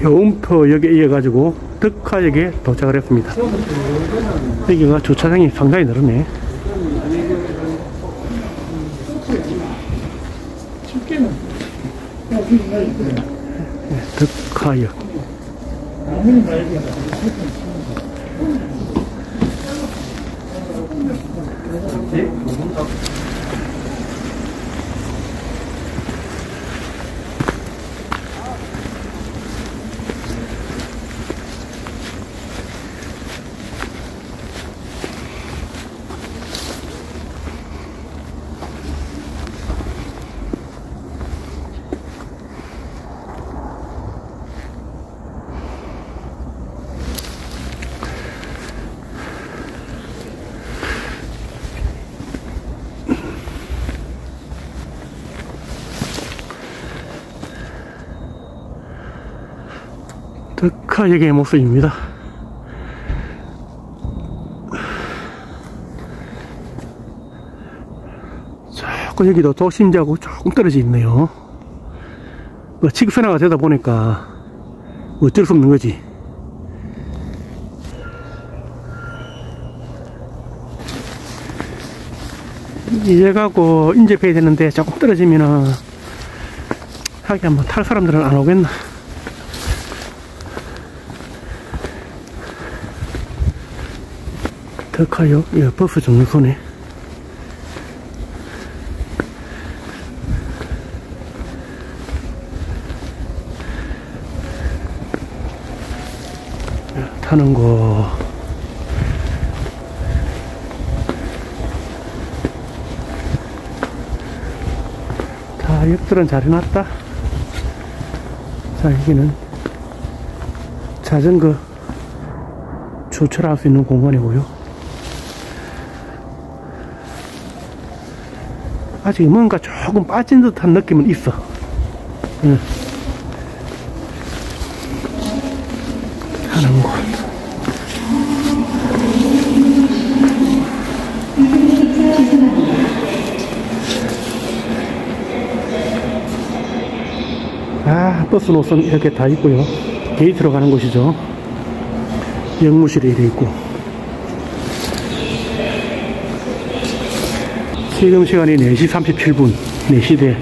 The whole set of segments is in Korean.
겨운표역에 이어가지고 덕화역에 도착을 했습니다. 여기가 주차장이 상당히 넓네. 네, 덕화역. 덕화역의 모습입니다. 조금 여기도 도심지하고 조금 떨어져 있네요. 뭐 직선화가 되다 보니까 어쩔 수 없는 거지. 이제 가고 인접해야 되는데 조금 떨어지면은 하긴 뭐탈 사람들은 안 오겠나. 덕화역 예, 버스 정류소네. 예, 타는 거. 자, 역들은 잘 해놨다. 자, 여기는 자전거 주차할 수 있는 공간이고요. 아직 뭔가 조금 빠진 듯한 느낌은 있어. 응. 하는 곳. 아, 버스 노선 이렇게 다 있고요. 게이트로 가는 곳이죠. 영무실이 이래 있고. 지금 시간이 4시 37분, 4시대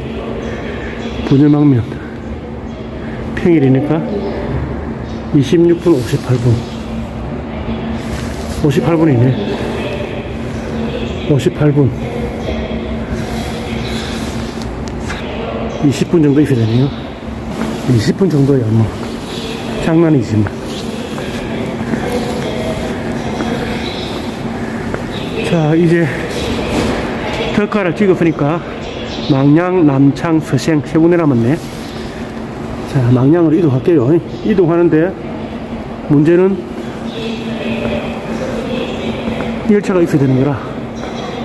분열망면. 평일이니까 26분 58분. 58분이네. 58분. 20분 정도 있어야 되네요. 20분 정도야 뭐. 장난이지 뭐. 자 이제 덕화를 찍었으니까 망양, 남창, 서생 세 군데 남았네. 자, 망양으로 이동할게요. 이동하는데 문제는 열차가 있어야 되는 거라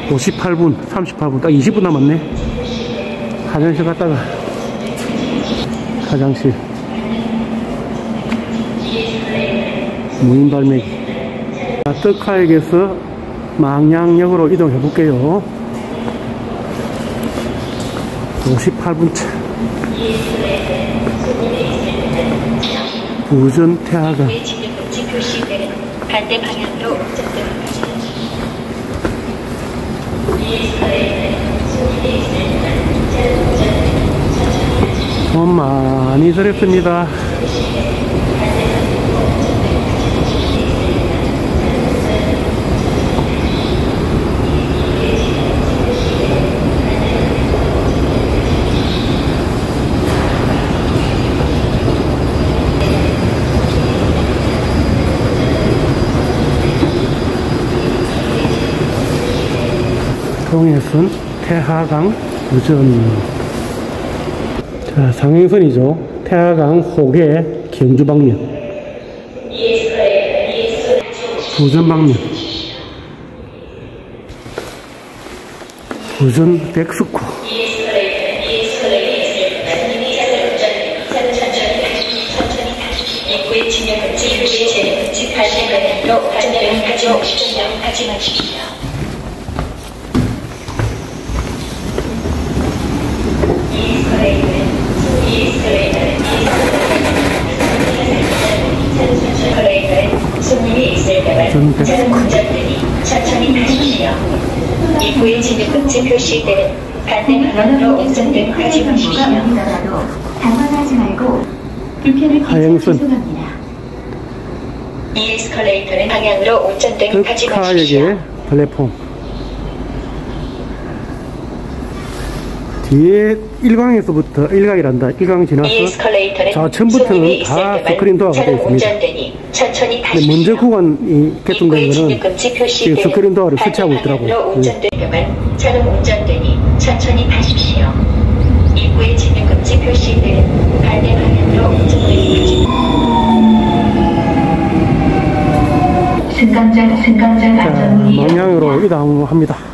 58분, 38분, 딱 20분 남았네. 화장실 갔다가 화장실 무인 발매기 자, 덕화역에서 망양역으로 이동해 볼게요. 58분 차. 부전 태화강. 반대 방향으로. 돈 많이 들였습니다. 동해선 태하강 부전 자 상행선이죠 태하강 호계 경주 방면 부전 방면 부전 백스코 진입금지 표시대는 반대 방향으로 반대방향으 마십시오. 입구에 진입금지 표시되는 반대 방향으로 마십시오. 보이더라도 당황하지 말고 불편을 하행선. 죄송합니다. 이 에스컬레이터는 방향으로 운전등하지 마십시오. 특하역의 플랫폼 뒤에 1강에서부터 1강이란다 1강 이 지나서 있을 다 스크린 도어가 되어 있습니다. 근데. 먼저 구간이 개통된 거는 지금 스크린 도어를 반대 설치하고 있더라고요. 방향으로 예. 운전되면 차량 운전되니 천천히 타십시오. 입구에 진입금지 표시되는 반대 방향으로 운전되니 승강장 승강장 자, 방향으로 이동합니다